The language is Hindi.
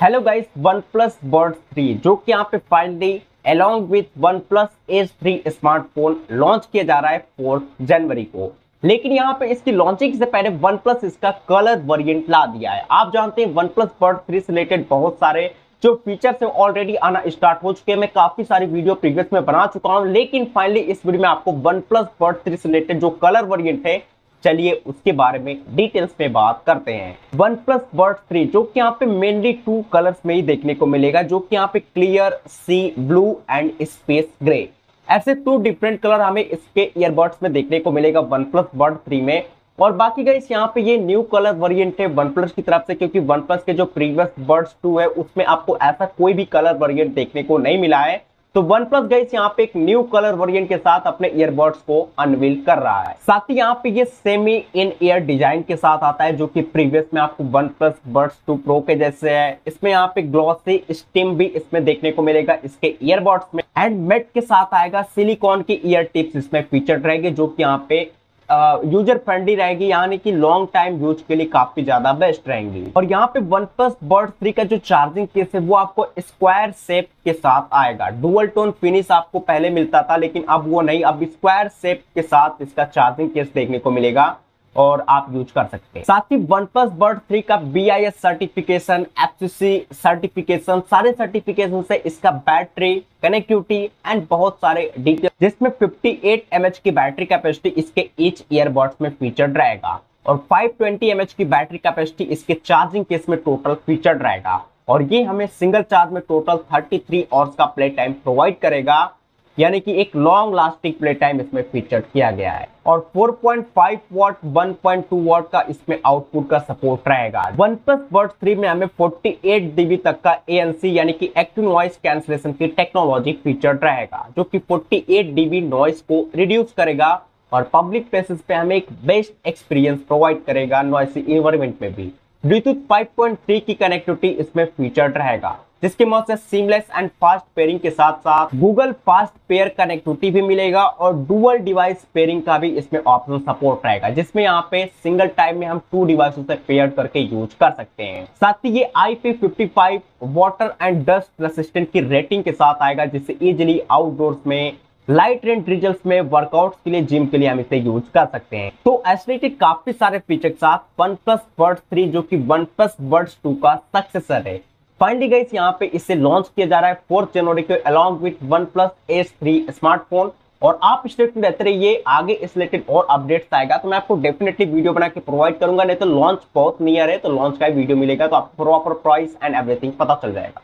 हेलो गाइस वन प्लस बर्ड थ्री जो कि यहाँ पे finally along with one plus edge three smartphone launch किया जा रहा है फोर्थ जनवरी को। लेकिन यहाँ पे इसकी लॉन्चिंग से पहले वन प्लस इसका कलर वेरिएंट ला दिया है। आप जानते हैं वन प्लस बर्ड थ्री से रिलेटेड बहुत सारे जो फीचर्स है ऑलरेडी आना स्टार्ट हो चुके हैं। मैं काफ़ी सारी वीडियो प्रीवियस में बना चुका हूँ, लेकिन फाइनली इस वीडियो में आपको वन प्लस बर्ड थ्री से रिलेटेड जो कलर वेरिएंट है चलिए उसके बारे में डिटेल्स में बात करते हैं। वन प्लस बर्ड थ्री जो कि यहाँ पे मेनली टू कलर्स में ही देखने को मिलेगा, जो कि यहाँ पे clear sea blue and space grey ऐसे टू डिफरेंट कलर हमें इसके ईयरबड्स में देखने को मिलेगा वन प्लस बर्ड थ्री में। और बाकी गई यहाँ पे ये न्यू कलर वेरिएंट है वन प्लस की तरफ़ से, क्योंकि वन प्लस के जो प्रीवियस बर्ड्स टू है, उसमें आपको ऐसा कोई भी कलर वेरिएंट देखने को नहीं मिला है। तो वन प्लस गई यहाँ पे एक न्यू कलर वेरिएंट के साथ अपने ईयरबड्स को अनवील कर रहा है। साथ ही यहाँ पे ये सेमी इन ईयर डिज़ाइन के साथ आता है, जो कि प्रीवियस में आपको one plus buds two pro के जैसे है। इसमें यहाँ पे ग्लॉसी स्टिम भी इसमें देखने को मिलेगा इसके ईयरबड्स में। एंड मेट के साथ आएगा सिलिकॉन की ईयर टिप्स इसमें फीचर रहेंगे, जो कि यहाँ पे यूज़र फ्रेंडली रहेगी, यानी कि लॉन्ग टाइम यूज़ के लिए काफ़ी ज़्यादा बेस्ट रहेंगी। और यहाँ पे वन प्लस बर्ड थ्री का जो चार्जिंग केस है, वो आपको स्क्वायर सेप के साथ आएगा। डुअल टोन फिनिश आपको पहले मिलता था, लेकिन अब वो नहीं। अब स्क्वायर सेप के साथ इसका चार्जिंग केस देखने को मिलेगा। और आप यूज़ कर सकते हैं। साथ ही वन प्लस बर्ड थ्री का B I S certification FCC certification सारे सर्टिफिकेशन से इसका बैटरी कनेक्टिविटी एंड बहुत सारे डिटेल जिसमें 58 एच की बैटरी कैपेसिटी इसके ईच ईयरबड्स में फीचर्ड रहेगा और 520 एमएच की बैटरी कैपेसिटी इसके चार्जिंग केस में टोटल फीचर्ड रहेगा। और ये हमें सिंगल चार्ज में टोटल 33 आवर्स का प्ले टाइम प्रोवाइड करेगा। यानी कि एक लॉन्ग लास्टिंग प्ले टाइम इसमें फीचर किया गया है। और 4.5 वॉट 1.2 वॉट का इसमें आउटपुट का सपोर्ट रहेगा। वन प्लस वर्ड थ्री में हमें 48 डीबी तक का एएनसी यानी कि एक्टिव नॉइस कैंसलेशन की टेक्नोलॉजी फीचर रहेगा, जो कि 48 डीबी नॉइस को रिड्यूस करेगा और पब्लिक प्लेसेस पे हमें एक बेस्ट एक्सपीरियंस प्रोवाइड करेगा नॉइसी इन्वायरमेंट में भी। ब्लूटूथ 5.3 की कनेक्टिविटी इसमें फीचर रहेगा। जिसकी मदद से सीमलेस एंड फास्ट पेयरिंग के साथ साथ गूगल फास्ट पेयर कनेक्टिविटी भी मिलेगा और डुअल डिवाइस पेयरिंग का भी इसमें ऑप्शन सपोर्ट रहेगा, जिसमें यहाँ पे सिंगल टाइम में हम टू डिवाइस से पेयर करके यूज़ कर सकते हैं। साथ ही ये IP55 water and dust resistant की रेटिंग के साथ आएगा, जिससे इजिली आउटडोर्स में लाइट रेंट रिज़ल्ट में वर्कआउट्स के लिए जिम के लिए हम इसे यूज़ कर सकते हैं। तो ऐसे काफ़ी सारे फीचर के साथ वन प्लस बर्ड थ्री जो कि वन प्लस बर्ड टू का सक्सेसर है। फाइनली गाइस, यहाँ पे इसे लॉन्च किया जा रहा है फोर्थ जनवरी को along with one plus S three smartphone और आप इस में रहते रहिए, आगे इस रिलेटेड और अपडेट्स आएगा तो मैं आपको डेफिनेटली वीडियो बना के प्रोवाइड करूँगा, नहीं तो लॉन्च बहुत नियर है तो लॉन्च का वीडियो मिलेगा तो आपको प्रॉपर प्राइस एंड एवरीथिंग पता चल जाएगा।